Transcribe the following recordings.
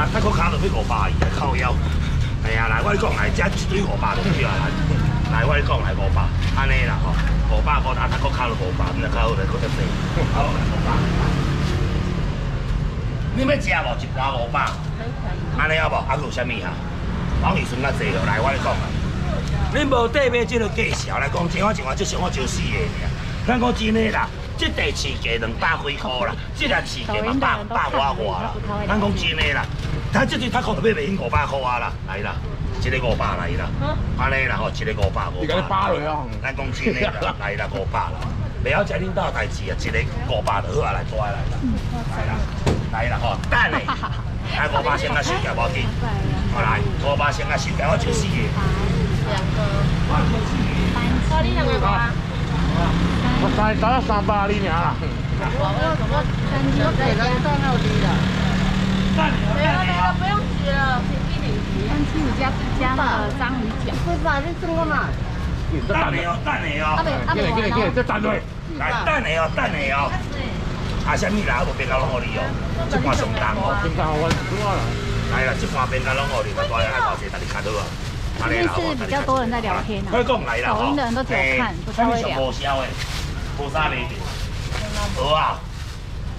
啊，泰国卡就要五百二，靠腰。哎呀，来，我你讲来，这一堆五百就对啊。来，我你讲来五百，安尼啦吼，五百块，啊，泰国卡就五百，你较好来，搁得济。好，五百。你要食无？一盘五百。安尼好无？还有啥物哈？黄鱼笋较济了，来，我你讲啊。恁无底买这个价小来讲，一碗一碗就上我招死的。咱讲真的啦，这地市价两百几块啦，这个市价嘛百百外外啦。咱讲真的啦，他这对他可能买袂起五百块啊啦，来啦，一个五百来啦，安尼啦吼，一个五百五百。你甲你扒落啊？咱讲真的啦，来啦五百啦，袂晓食恁兜代志啊，一个五百就好啊，来带来啦，来啦，来啦吼，等嘞，来五百先啊，收起无紧，好来，五百先啊，收起我招死的。两个，三，你两个。吧。我三打三百你尔啦。我我我三斤再加上好低的。没有没有，不用洗了，先给你洗。三七五加加那个章鱼脚。不是啊，你蒸过嘛？等下哦，等下哦。给你给你给你，这单位。来，等下哦，等下哦。啊，什么啦？我变到拢互你哦，这盘上当哦。上当我怎啊？来啦，这盘变到拢互你，我大家爱多谢，大家看到啊。这边是比较多人在聊天啊，抖音的人都只有看，不太会聊。无销的，无啥卖的。鹅啊，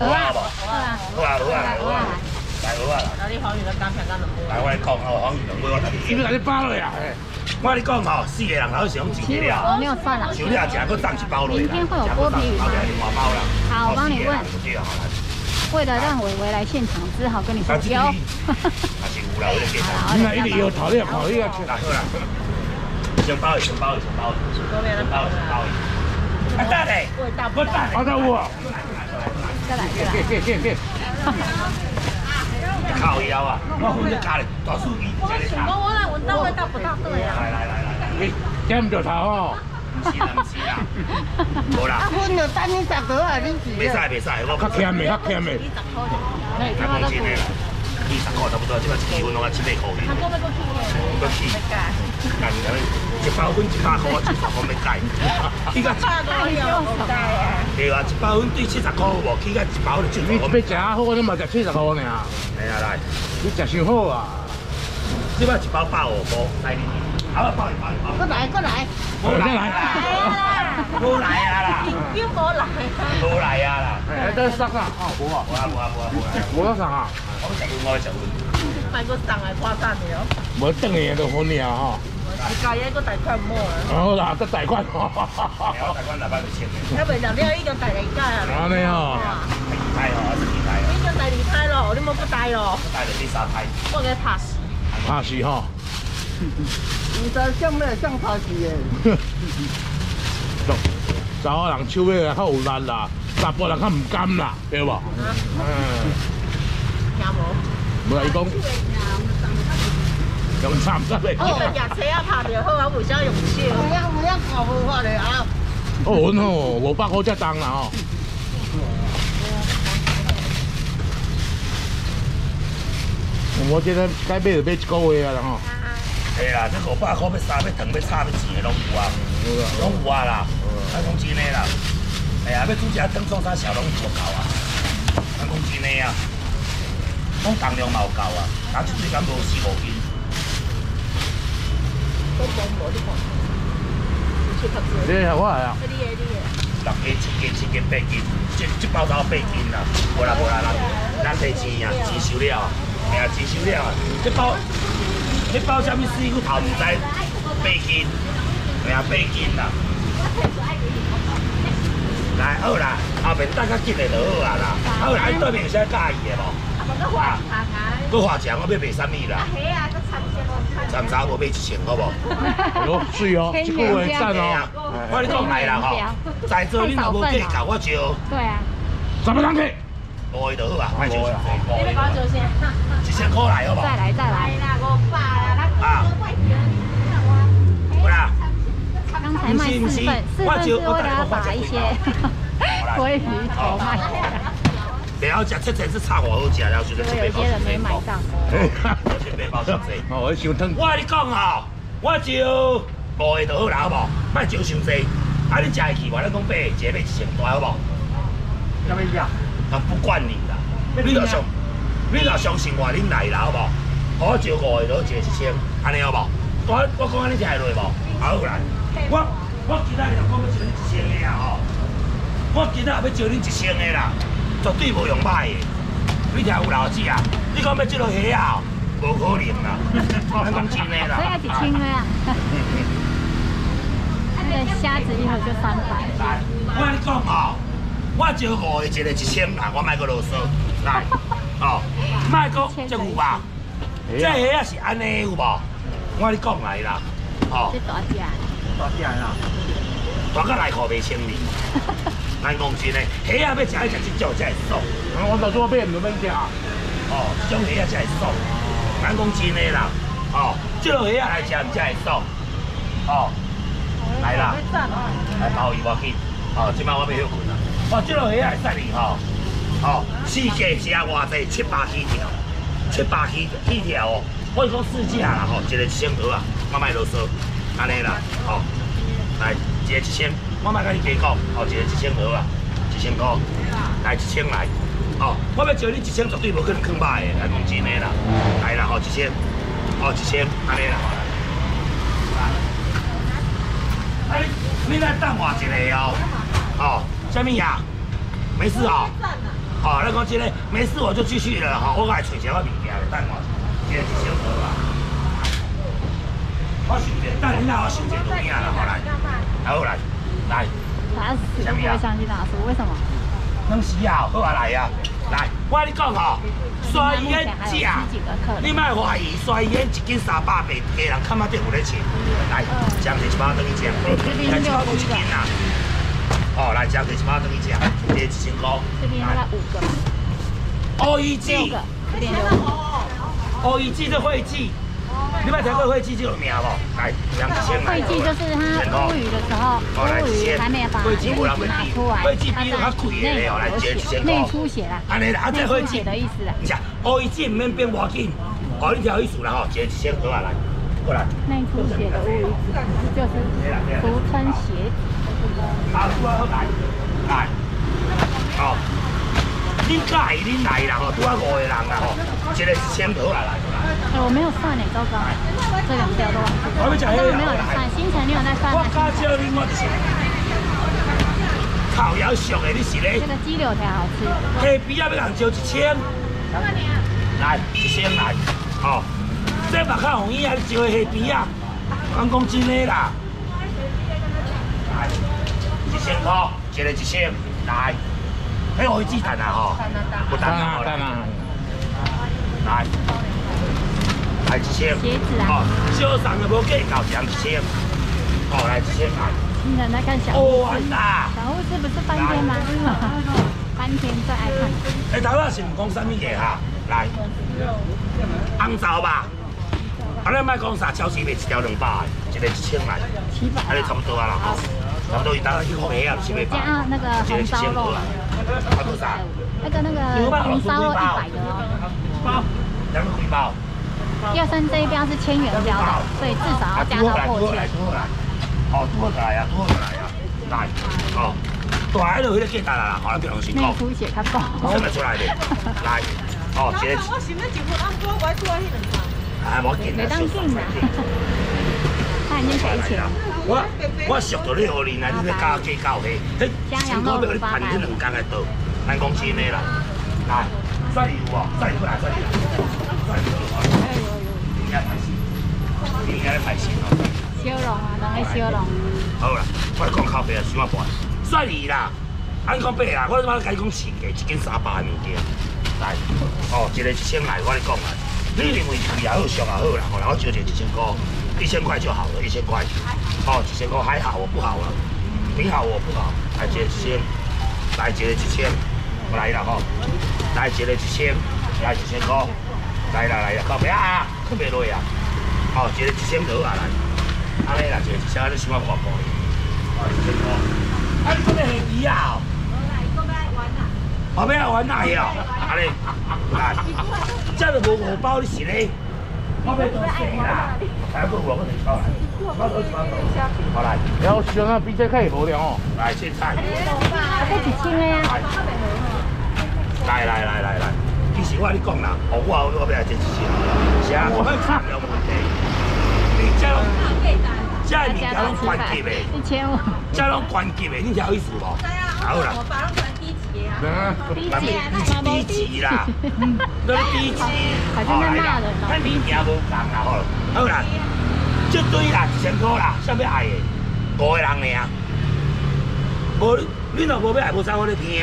鹅啊，鹅啊，鹅啊，鹅啊，鹅啊，来鹅啊！哪里黄鱼的干片干两杯？来，我来讲哦，黄鱼两杯我带你。你要来包落呀？我你讲哦，四个人好想几几了？哦，没有算了。九两钱，搁当一包落明天会有剥皮鱼吗？好，我帮你问。为了让伟伟来现场，只好跟你说交。你那一定要讨论考虑啊！来，好啦，先包一，先包一，先包一，先包一，先包一。啊，大嘞，我大，我大我。再来，再来，给给给给。靠腰啊！我分你家里大数据，我我来闻到味道不大对啊！来来来来你，点唔着头哦。唔是啦，唔是啦，无啦。啊，分就等你十块啊，你是。袂使袂使，我较欠的，较欠的。太公斤的啦，二十块差不多，即摆一支粉我七八块去。他讲要过去的。过去。干你一包粉一百块，我七十块要改。一个差多少？对啊，一包粉对七十块有无？起个一包就七十块。你要食好，你嘛食七十块尔。哎呀来，你食伤好啊！即摆一包百五块，来你。好，包一包一包。过来过来。过来。来啦。过来啊啦。又无来。无来啊啦。哎，这是啥啊？哦，无啊，无啊无啊无啊无啊。无得啥啊？我食粉，我食粉。买个送来夸赞的哦。无等下就分了哈。一家嘢个大款冇啊。好啦，个大款。大款大款就千嘅。一未就你已经第二家啊。安尼哦。第二胎哦，还是第二胎？已经第二胎咯，你冇不带咯。带了第三胎。我给拍死。拍死哈。你这像咩像拍死嘅？查某人手尾较有力啦，查甫人较唔甘啦，对无？嗯。听无？无伊讲。用惨死嘞！哦，驾车啊拍着好啊，为啥用手？有影有影看无法嘞啊！哦，吼五百块才重啦吼。我这个该买就买一个月啊啦吼。系啦，这五百块要三要糖要炒要钱的拢有啊，拢有啊啦。咱讲真的啦，哎呀，要煮只汤做啥小拢足够啊。咱讲真的啊，讲重量嘛有够啊，但一水敢无四五斤。都讲无你看，你系我系啊。你嘅你嘅。六斤、七斤、七斤、八斤，这这包装八斤啦。无啦无啦，咱咱提钱啊，钱收了啊，系啊，钱收了啊，这包。你包什么师傅头唔知？八斤，系啊，八斤啦。来好啦，后面大家进来就好啊啦。好啦，对面有啥介意的无？啊，搁花钱，我要卖什么啦？参差无买一千，好不？哦，是哦，这个会赞哦。我你讲来啦吼，在座你若无计较，我就。对啊。怎么当去？五个就好啊，卖就先。你包就先。一千块来好不？再来再来。五百啦，啊。好啦。刚才卖四份，四份是为了一些鲑鱼头卖。不要吃，这真是差我好食，然后就有些人没买到。有些背包上我想吞。我跟你讲哦，我就五个就好啦，好不？卖招伤济。啊，你食会去，我咱讲八个，一个卖一千块，好不？要不要？啊，不管你啦，你就相。你若相信我，恁来啦，好无？我招五个，都一个一千，安尼好无？我我讲安尼听会落无？好来，我我今仔日就讲要招恁一千个啊吼！我今仔要招恁一千个啦，绝对无用歹的。你听有老子啊？你讲要招落虾啊？无可能啦！我讲真的啦。所以要一千个啊。那个虾子一盒就三百。来，我跟你讲吼，我招五个，一个一千啦，我卖个啰嗦。来，哦，卖个这有吧？这虾也是安尼有无？我跟你讲来啦，哦。这大只。大只啦，大个内裤袂清哩。咱讲真的，虾啊要食要食一种才会爽。我到做变唔免食。哦，这种虾啊才会爽。咱讲真的啦，哦，这种虾啊来食唔才会爽。哦，来啦，来包伊我去。哦，即摆我要休困啦。哦，这种虾啊会使哩吼。哦，四价食偌济，七八起条，七八起起条哦。我讲四价啦吼，一个一千块啊，我卖啰嗦，安尼啦，哦，来一个一千，我卖甲你加讲，哦，一个一千块啊，一千块，来一千来，哦，我要招你一千，绝对无可能坑歹的，来讲真的啦，来啦，哦一千，哦一千，安尼啦，哎，你来等我一个哦，哦，什么呀？没事啊。好，那讲真嘞，没事我就继续了哈，我来找一个物件来等我，一个一千块吧。我想者，等你来我想者都影啦，好来，好来，来。打死都不会相信大叔，为什么？能死啊！好啊，来啊，来，我跟你讲吼，刷烟价，你莫怀疑，刷烟一斤三百八，家人看嘛都有咧钱。来，将这一包等你吃，来一包一斤啊。哦，来加给什么东西讲？这几千块。这边大概五个。O E G。六个。这边六个。O E G 这会计，你买调过会计这个名不？来，两千会计就是他乌鱼的时候，乌鱼还没把乌鱼拿出来，他在内有血，内出血啦。安尼啦，内出血的意思啦。你讲 O E G 唔免变外紧，哦，你条意思啦吼，这几千块来，过来。内出血的乌鱼就是俗称血。好，拄啊好来，来，哦，恁介意恁来啦吼，拄啊五个人啦吼，一个一千头来来。我没有算呢，糟糕，这两条都忘记。我们讲没有算，新城你有在算吗？我加少你我就是。烤窑熟的你是咧？这个鸡柳条好吃。黑皮要不要人招一千？来，一千来，哦，这目看红衣还是招黑皮啊？我讲真的啦。一千块，一个一千，来，迄可以鸡蛋啊吼，不等啊，蛋啊，来，来一千，哦，小三的无计较，两一千，哦，来一千来。新人在看小护士，小护士不是半天吗？半天最爱看。哎，头仔是唔讲什么嘢哈？来，红枣吧，啊，你卖讲啥？超市卖一条两百，一个一千来，七百，啊，你差不多啊啦。加那个红烧肉多少？那个那个红烧肉一百的哦。两个几包？二三这一边是千元标的，所以至少要加到破千。好，多来呀，多来呀，来，哦，大喺度，佢都几大啦，好啦，别用心讲。内出血较多。生得出来的，来，哦，这。我想要一份安哥，我做迄两份。哎，我见啦，小心啦。我我熟到你何年啊？你要加价交货，迄千块要你两工来到，咱讲真的啦。来，再油哦，蒜油来，再油来，蒜油哦。哎呦呦，应该拍戏，应该拍戏哦。小龙啊，当个小龙。好啦，我讲靠背啊，想要办。蒜油啦，俺讲白啦，我他妈甲你讲市价一斤三百的物件。来，哦，一个一千来，我跟你讲啊，你认为贵也好，俗也好啦，后来我招一一千块。一千块就好了，一千块，哦，几千块还好，我不好了，你好我不好，来结一千，来结了几千，我来了哈，来结了几千，来几千块，来啦来啦，靠边啊，特别累啊，好，结了几千多啊来，阿你啦接一千，你喜欢挂挂的，哦一千块，啊你这边很低啊，后尾要玩哪样？阿你，来，这个无五包你是嘞？来不我跟你包来，包多包多，好来，要香啊，比这较无聊哦。来切菜，这几斤了呀？来来来来来，其实我跟你讲啦，哦，我我要来这一只，是啊，我看没有问题。你这拢，这物件拢关级的，一千五，这拢关级的，你晓意思无？好啦。我把它关低级啊。低级，低级啦，那是低级。好来啦，看物件无同啦，好，好啦，这堆啦，一千块啦，啥要爱的，五个人尔。无，你若无要爱，无啥好咧听。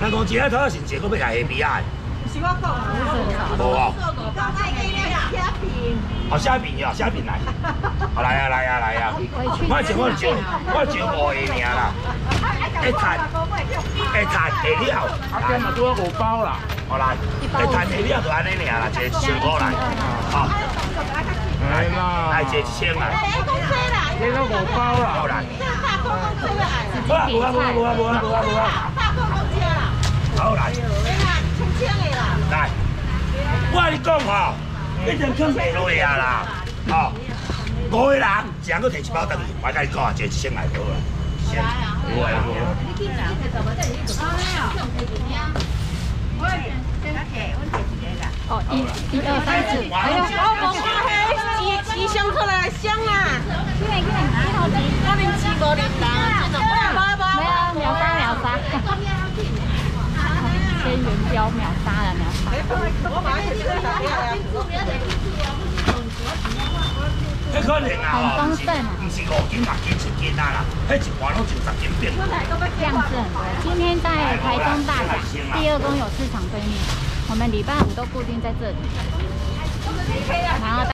咱讲一下头啊是一个要爱下边啊。是我讲啊。无哦。哦，虾饼哦，虾饼来。好来啊，来啊，来啊。我只我啦。一摊，一摊下了。啊，今日做五包啦。好来，一摊下了就安尼尔啦。好。来啦。来，一个一千来。这个五包啦。好来。无啊无啊无啊无啊无啊无啊。好来。来，我跟你讲吼，一定肯卖落啊啦，吼，五个？人一人搁摕一包等去，我跟你讲啊，一千来好啦，先，有啊有啊。哦，一、一二三四，哎呦，我讲嘿，鸡鸡香出来香啊！去来去来，你好，我零七五零三，没有秒杀秒杀。先元宵秒杀了，秒杀！很丰盛啊，不是五斤六斤一斤啊啦，迄一盘拢就十斤变。量是很多。今天在台中大甲第二公有市场对面，我们礼拜五都固定在这里。然后。